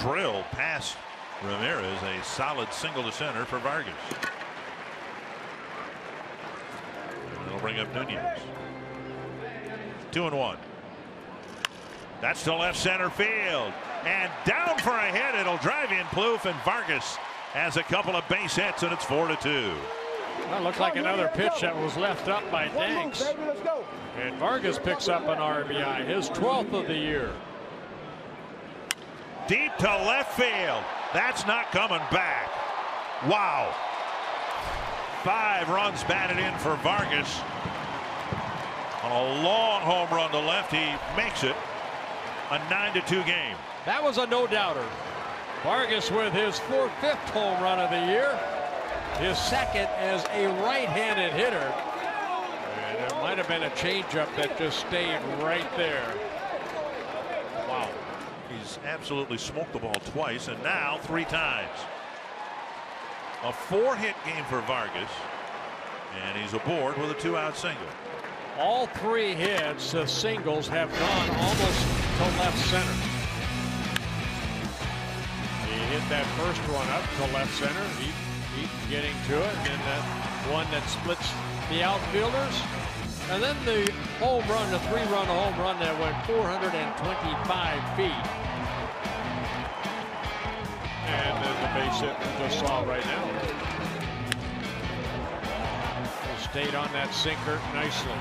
drill past Ramirez. A solid single to center for Vargas. And it'll bring up Nunez. Two and one. That's to left center field. And down for a hit. It'll drive in Plouffe and Vargas has a couple of base hits and it's four to two. That looks like another pitch that was left up by Danks. And Vargas picks up an RBI, his 12th of the year. Deep to left field. That's not coming back. Wow. Five runs batted in for Vargas. On a long home run to left, he makes it a 9 to 2 game. That was a no doubter. Vargas with his fourth, fifth home run of the year. His second as a right-handed hitter. And there might have been a changeup that just stayed right there. He's absolutely smoked the ball twice and now three times. A four hit game for Vargas. And he's aboard with a two out single. All three hits, the singles have gone almost to left center. He hit that first one up to left center. He, he getting to it. And then that one that splits the outfielders. And then the home run, the three-run home run that went 425 feet. And then the base hit we just saw right now. Stayed on that sinker nicely.